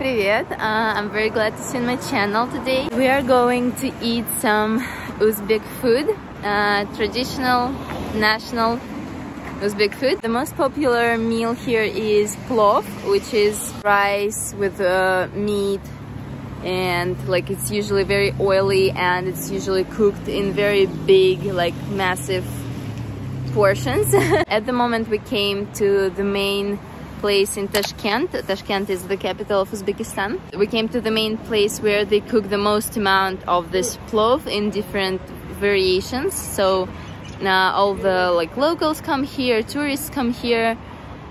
привет! Uh, I'm very glad to see my channel today. We are going to eat some Uzbek food, uh, traditional, national Uzbek food. The most popular meal here is plov, which is rice with uh, meat and like it's usually very oily and it's usually cooked in very big, like massive portions. At the moment we came to the main place in Tashkent. Tashkent is the capital of Uzbekistan. We came to the main place where they cook the most amount of this plov in different variations. So uh, all the like locals come here, tourists come here,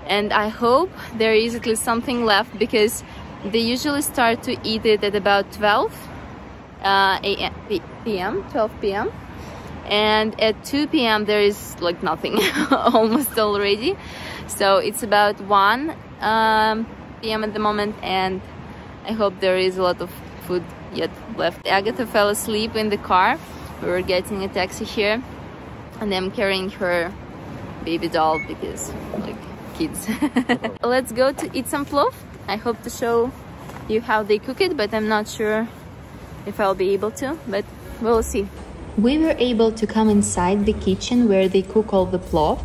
and I hope there is at least something left because they usually start to eat it at about 12 uh, p.m. 12 p.m. and at 2 p.m. there is like nothing almost already so it's about 1 um, p.m. at the moment and I hope there is a lot of food yet left. Agatha fell asleep in the car. We were getting a taxi here and I'm carrying her baby doll because like kids. Let's go to eat some plov. I hope to show you how they cook it but I'm not sure if I'll be able to but we'll see. We were able to come inside the kitchen where they cook all the plov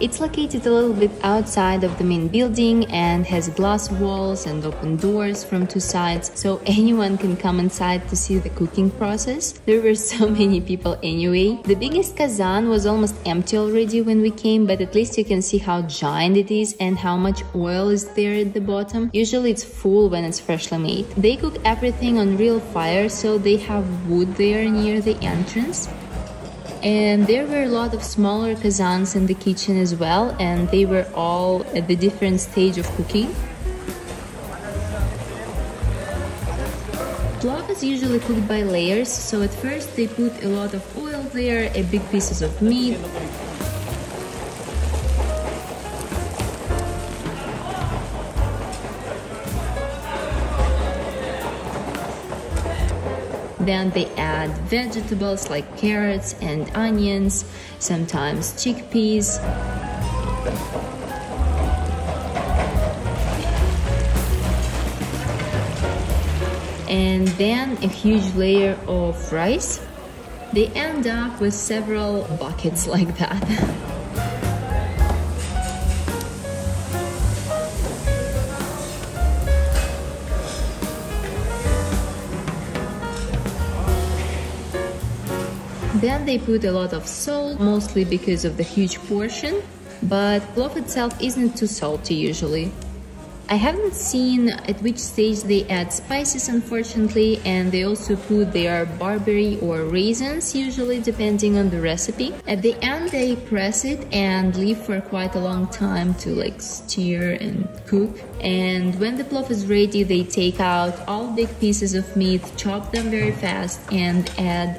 it's located a little bit outside of the main building and has glass walls and open doors from two sides, so anyone can come inside to see the cooking process. There were so many people anyway. The biggest kazan was almost empty already when we came, but at least you can see how giant it is and how much oil is there at the bottom. Usually it's full when it's freshly made. They cook everything on real fire, so they have wood there near the entrance and there were a lot of smaller kazans in the kitchen as well and they were all at the different stage of cooking. Plov is usually cooked by layers, so at first they put a lot of oil there, a big pieces of meat, Then they add vegetables like carrots and onions, sometimes chickpeas. And then a huge layer of rice. They end up with several buckets like that. Then they put a lot of salt, mostly because of the huge portion, but plov itself isn't too salty usually. I haven't seen at which stage they add spices unfortunately and they also put their barberry or raisins usually depending on the recipe. At the end they press it and leave for quite a long time to like stir and cook and when the plov is ready they take out all big pieces of meat, chop them very fast and add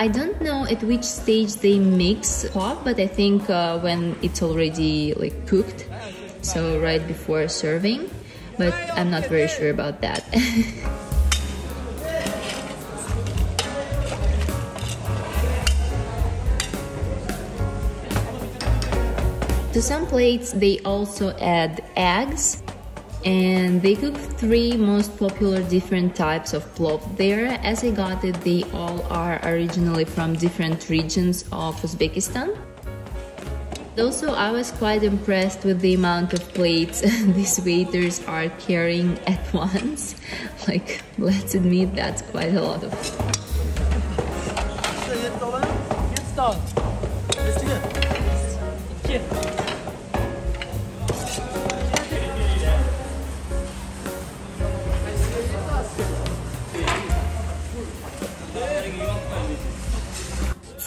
I don't know at which stage they mix plov, but I think uh, when it's already like cooked, so right before serving, but I'm not very sure about that. to some plates, they also add eggs and they cook three most popular different types of plov there as i got it they all are originally from different regions of uzbekistan also i was quite impressed with the amount of plates these waiters are carrying at once like let's admit that's quite a lot of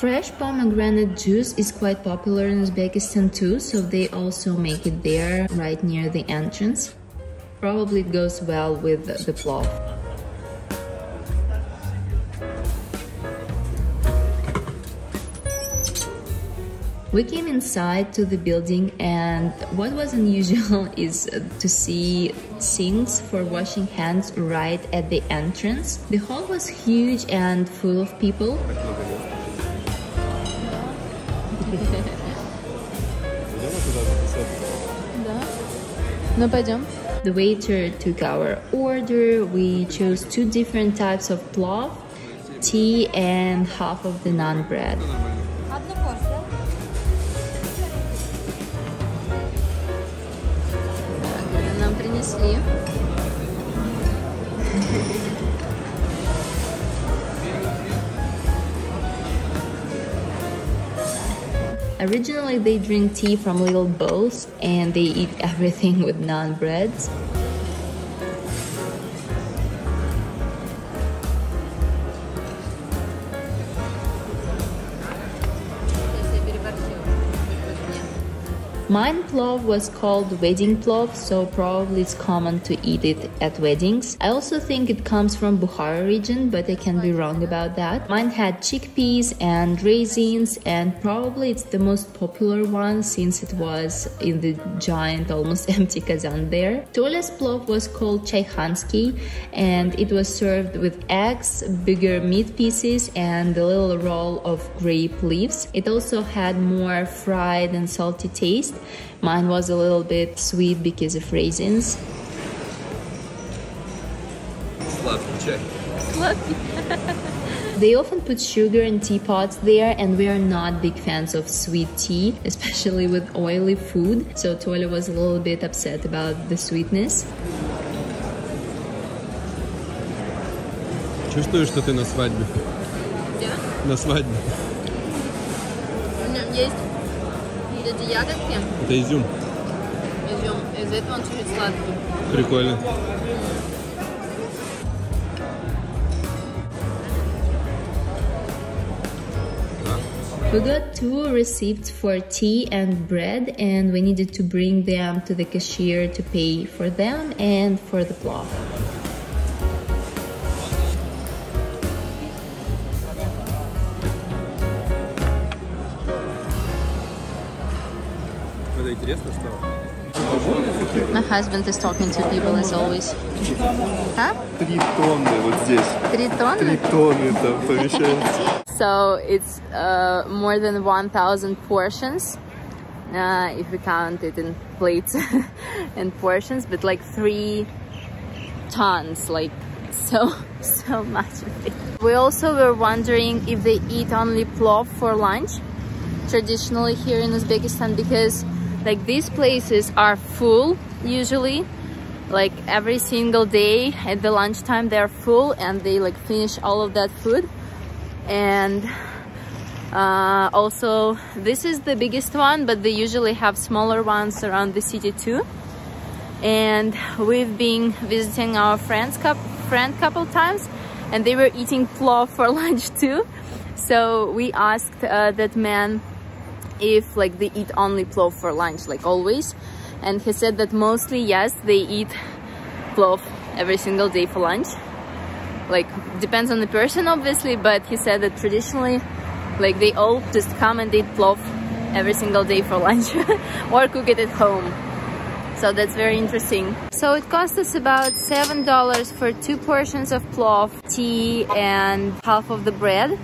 Fresh pomegranate juice is quite popular in Uzbekistan too, so they also make it there right near the entrance. Probably it goes well with the plov. We came inside to the building and what was unusual is to see sinks for washing hands right at the entrance. The hall was huge and full of people. Ну пойдем. The waiter took our order. We chose two different types of plov, tea and half of the naan bread. Нам принесли. Originally they drink tea from little bowls and they eat everything with naan breads. Mine plov was called wedding plov, so probably it's common to eat it at weddings. I also think it comes from Bukhara region, but I can be wrong about that. Mine had chickpeas and raisins, and probably it's the most popular one since it was in the giant, almost empty kazan there. Tola's plov was called chayhansky, and it was served with eggs, bigger meat pieces, and a little roll of grape leaves. It also had more fried and salty taste Mine was a little bit sweet because of raisins. they often put sugar in teapots there and we are not big fans of sweet tea, especially with oily food. So Tola was a little bit upset about the sweetness. Чувствуешь, что ты на свадьбе? Где? На свадьбе. Есть эти Ягодки? Это изюм. Изюм. Из этого он чуть-чуть сладкий. Прикольно. We got two receipts for tea and bread and we needed to bring them to the cashier to pay for them and for the plov. My husband is talking to people as always. Huh? Три тонны вот здесь. Три тонны? Три тонны там помещается. So it's uh, more than 1,000 portions. Uh, if we count it in plates and portions, but like three tons, like so, so much of it. We also were wondering if they eat only plov for lunch, traditionally here in Uzbekistan, because like these places are full usually. Like every single day at the lunchtime they're full and they like finish all of that food. And uh, also this is the biggest one but they usually have smaller ones around the city too. And we've been visiting our friends friend couple times and they were eating plov for lunch too. So we asked uh, that man if like they eat only plov for lunch like always. And he said that mostly yes they eat plov every single day for lunch. Like depends on the person obviously but he said that traditionally like they all just come and eat plov every single day for lunch or cook it at home. So that's very interesting. So it cost us about seven dollars for two portions of plov tea and half of the bread.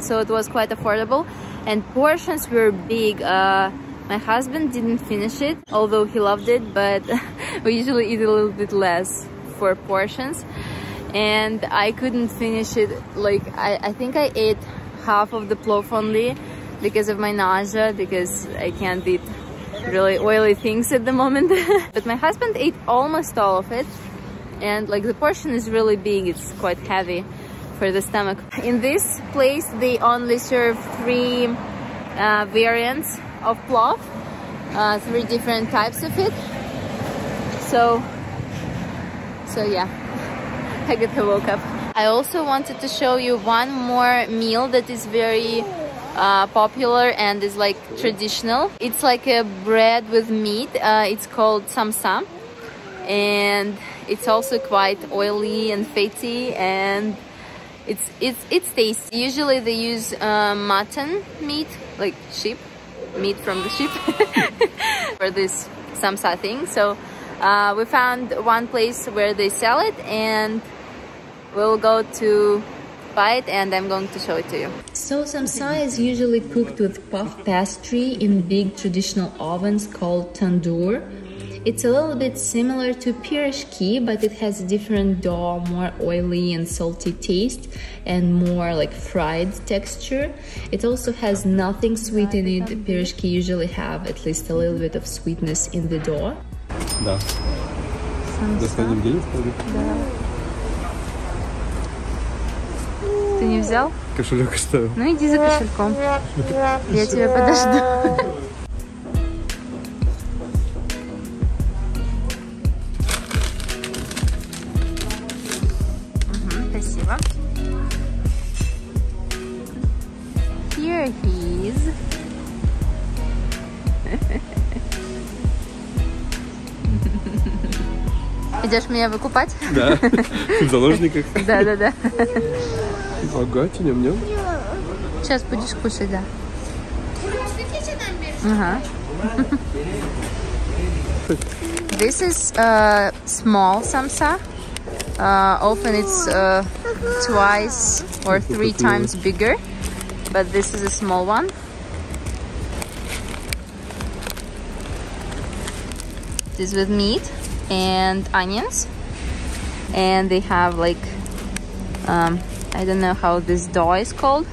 So it was quite affordable and portions were big. Uh, my husband didn't finish it although he loved it but we usually eat a little bit less for portions. And I couldn't finish it. Like I, I think I ate half of the plov only because of my nausea because I can't eat really oily things at the moment. But my husband ate almost all of it. And like the portion is really big. It's quite heavy for the stomach. In this place, they only serve three uh, variants of plov, uh, three different types of it. So, so yeah, Agatha woke up. I also wanted to show you one more meal that is very uh, popular and is like traditional. It's like a bread with meat. Uh, it's called samsa and it's also quite oily and fatty and it's it's it's tasty. Usually they use uh, mutton meat, like sheep meat from the sheep for this samsa thing. So uh, we found one place where they sell it and we'll go to buy it and I'm going to show it to you. So samsa is usually cooked with puff pastry in big traditional ovens called tandoor. It's a little bit similar to pirashki, but it has a different dough, more oily and salty taste, and more like fried texture. It also has nothing sweet in it. Pirashki usually have at least a little bit of sweetness in the dough. Да. Достанем денег, сходим. Ты не взял? Кошелек оставил. Ну иди за кошельком. Я тебя подожду. Идешь меня выкупать? Да. В заложниках. Да, да, да. Богатый, ням-ням. Сейчас будешь кушать, да. Ага. this is a small samsa. Uh, often it's uh, twice or three times bigger, but this is a small one. This with meat and onions, and they have like um, I don't know how this dough is called,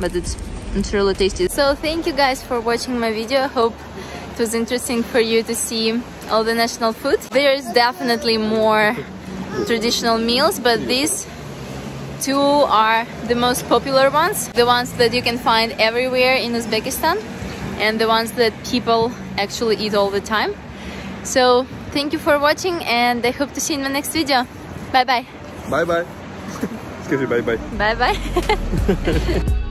but it's it's really tasty. So thank you guys for watching my video. Hope it was interesting for you to see all the national food. There is definitely more traditional meals, but these two are the most popular ones. The ones that you can find everywhere in Uzbekistan and the ones that people actually eat all the time. So thank you for watching and I hope to see you in the next video. Bye bye. Бай-бай. Скажи бай-бай. Bye bye.